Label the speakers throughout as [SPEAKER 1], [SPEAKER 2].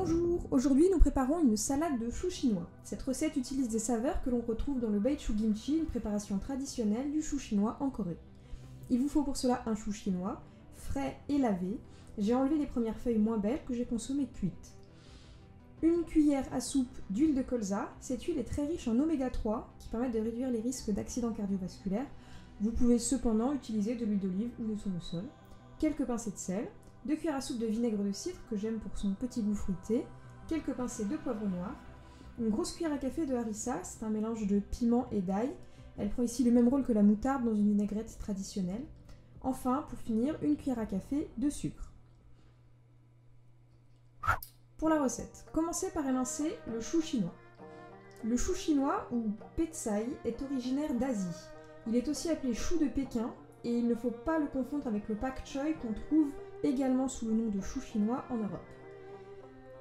[SPEAKER 1] Bonjour, aujourd'hui nous préparons une salade de chou chinois. Cette recette utilise des saveurs que l'on retrouve dans le baichu kimchi, une préparation traditionnelle du chou chinois en Corée. Il vous faut pour cela un chou chinois, frais et lavé. J'ai enlevé les premières feuilles moins belles que j'ai consommées cuites. Une cuillère à soupe d'huile de colza. Cette huile est très riche en oméga 3 qui permet de réduire les risques d'accidents cardiovasculaires. Vous pouvez cependant utiliser de l'huile d'olive ou de tournesol. Quelques pincées de sel, 2 cuillères à soupe de vinaigre de cidre que j'aime pour son petit goût fruité, quelques pincées de poivre noir, une grosse cuillère à café de harissa, c'est un mélange de piment et d'ail. Elle prend ici le même rôle que la moutarde dans une vinaigrette traditionnelle. Enfin, pour finir, une cuillère à café de sucre. Pour la recette, commencez par émincer le chou chinois. Le chou chinois, ou petsai, est originaire d'Asie. Il est aussi appelé chou de Pékin, et il ne faut pas le confondre avec le pak choi qu'on trouve également sous le nom de chou chinois en Europe.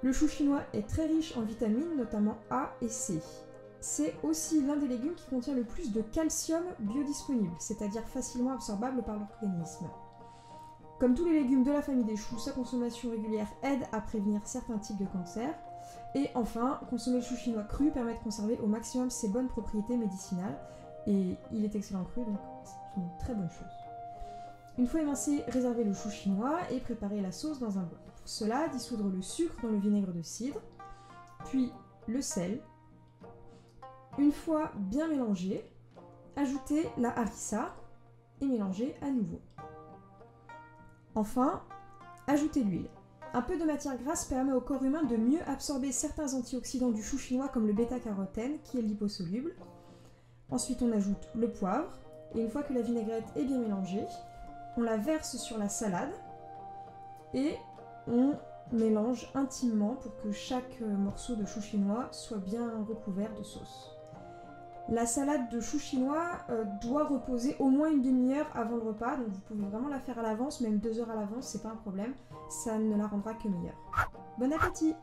[SPEAKER 1] Le chou chinois est très riche en vitamines, notamment A et C. C'est aussi l'un des légumes qui contient le plus de calcium biodisponible, c'est-à-dire facilement absorbable par l'organisme. Comme tous les légumes de la famille des choux, sa consommation régulière aide à prévenir certains types de cancers. Et enfin, consommer le chou chinois cru permet de conserver au maximum ses bonnes propriétés médicinales. Et il est excellent cru, donc c'est une très bonne chose. Une fois émincé, réservez le chou chinois et préparez la sauce dans un bol. Pour cela, dissoudre le sucre dans le vinaigre de cidre, puis le sel. Une fois bien mélangé, ajoutez la harissa et mélangez à nouveau. Enfin, ajoutez l'huile. Un peu de matière grasse permet au corps humain de mieux absorber certains antioxydants du chou chinois comme le bêta-carotène qui est liposoluble. Ensuite, on ajoute le poivre et une fois que la vinaigrette est bien mélangée, on la verse sur la salade et on mélange intimement pour que chaque morceau de chou chinois soit bien recouvert de sauce. La salade de chou chinois euh, doit reposer au moins une demi-heure avant le repas, donc vous pouvez vraiment la faire à l'avance, même deux heures à l'avance, c'est pas un problème, ça ne la rendra que meilleure. Bon appétit